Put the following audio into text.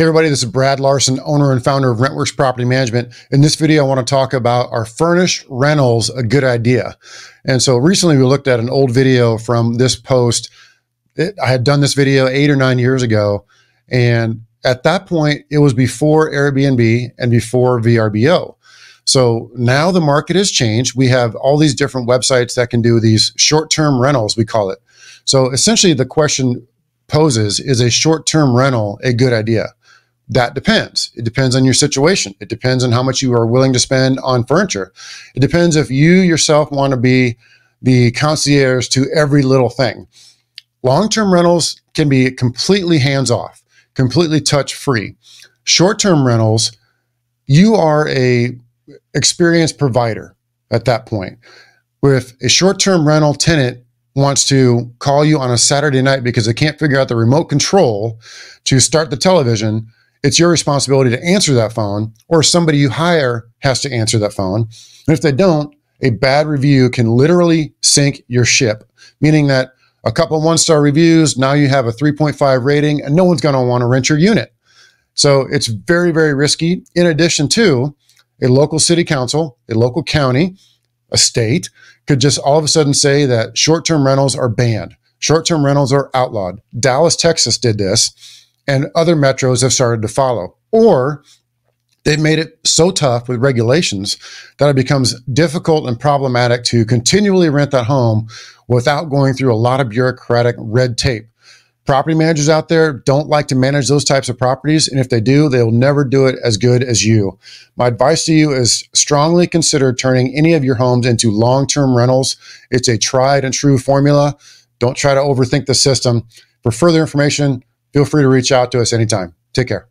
Hey everybody, this is Brad Larsen, owner and founder of RentWerx Property Management. In this video, I want to talk about are furnished rentals a good idea? And so recently we looked at an old video from this post. It, I had done this video eight or nine years ago. And at that point, it was before Airbnb and before VRBO. So now the market has changed. We have all these different websites that can do these short-term rentals, we call it. So essentially the question poses, is a short-term rental a good idea? That depends. It depends on your situation. It depends on how much you are willing to spend on furniture. It depends if you yourself want to be the concierge to every little thing. Long term rentals can be completely hands off, completely touch free. Short term rentals, you are a experienced provider at that point. With a short term rental tenant wants to call you on a Saturday night because they can't figure out the remote control to start the television, it's your responsibility to answer that phone, or somebody you hire has to answer that phone. And if they don't, a bad review can literally sink your ship, meaning that a couple one star reviews, now you have a 3.5 rating, and no one's going to want to rent your unit. So it's very, very risky. In addition to a local city council, a local county, a state could just all of a sudden say that short term rentals are banned, short term rentals are outlawed. Dallas, Texas did this and other metros have started to follow. Or they've made it so tough with regulations that it becomes difficult and problematic to continually rent that home without going through a lot of bureaucratic red tape. Property managers out there don't like to manage those types of properties. And if they do, they'll never do it as good as you. My advice to you is strongly consider turning any of your homes into long term rentals. It's a tried and true formula. Don't try to overthink the system. For further information, feel free to reach out to us anytime. Take care.